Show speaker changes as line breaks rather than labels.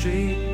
street.